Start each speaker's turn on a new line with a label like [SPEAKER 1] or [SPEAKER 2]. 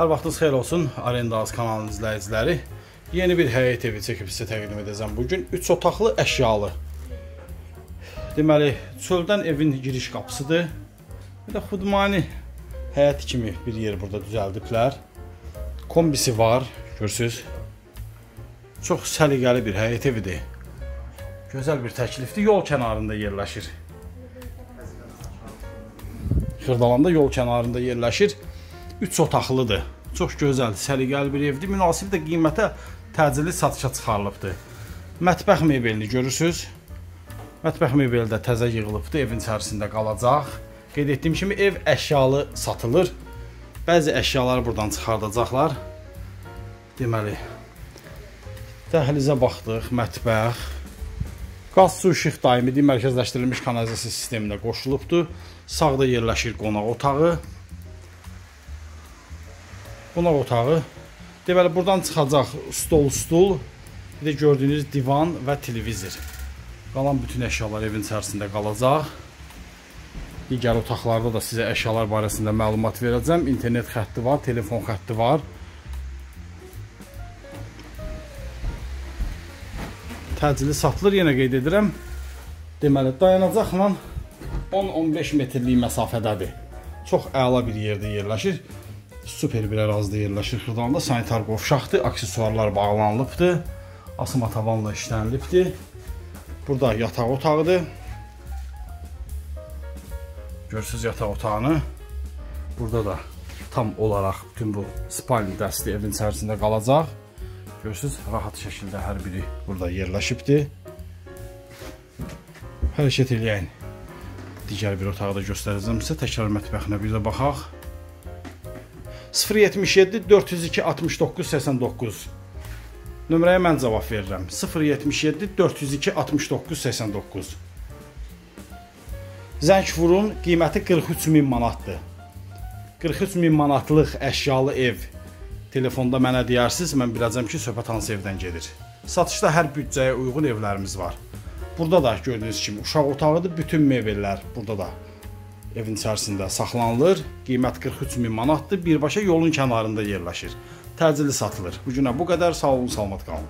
[SPEAKER 1] Hər vaxtınız xeyir olsun, Arendaz kanalının izləyiciləri. Yeni bir həyət evi çəkib sizə təqdim edəcəm bu gün. 3 otaqlı əşyalı. Deməli, çöldən evin giriş qapısıdır. Bir də xudmani həyət kimi bir yer burada düzəldiblər. Kombisi var, görürsüz. Çox səliqəli bir həyət evidir. Gözəl bir təklifdir. Yol kənarında yerləşir. Xırdalanda yol kənarında yerləşir. 3 otaqlıdır. Çox gözəl, səliqəli bir evdir. Münasib də qiymətə təcili satışa çıxarılıbdır. Mətbəx mebelini görürsüz. Mətbəx mebeli də təzə yığılıbdır, evin içərisində qalacaq. Qeyd etdiyim kimi ev əşyalı satılır. Bəzi əşyaları buradan çıxardacaqlar. Deməli, dəhlizə baxdıq, mətbəx. Qaz, su, işıq daimidir, mərkəzləşdirilmiş kanalizasiya sisteminə qoşulubdur. Sağda yerləşir qonaq otağı qonaq otağı. Deməli, buradan çıxacaq stol, stul, bir də gördüyünüz divan və televizor. Qalan bütün əşyalar evin içərisində qalacaq. Digər otaqlarda da sizə əşyalar barəsində məlumat verəcəm. İnternet xətti var, telefon xətti var. Təcili satılır, yenə qeyd edirəm. Deməli, dayanacaqla 10-15 metrlik məsafədədir. Çox əla bir yerdə yerləşir super bir ərazidə yerləşir. Xırdalanda sanitar qovşaqdır, aksesuarlar bağlanılıbdır. Asma tavanla işlənilibdir. Burada yataq otağıdır. Görürsüz yataq otağını. Burada da tam olaraq bütün bu spalni dəsti evin içərisində qalacaq. Görürsüz, rahat şəkildə hər biri burada yerləşibdir. Hərəkət eləyən digər bir otağı da göstərəcəm sizə. Təkrar mətbəxinə bir də baxaq. 077 402 69 89 Nömrəyə mən cavab verirəm. 077 402 69 89 Zəng vurun, qiyməti 43 min manatdır. 43 min manatlıq əşyalı ev telefonda mənə deyarsınız, mən biləcəm ki, söhbət hansı evdən gedir. Satışda hər büdcəyə uyğun evlərimiz var. Burada da gördüyünüz kimi uşaq otağıdır, bütün mebellər burada da evin içərisində saxlanılır. Qiymət 43 min manatdır. Birbaşa yolun kənarında yerləşir. Təcili satılır. Bu günə bu qədər. Sağ olun, salamat qalın.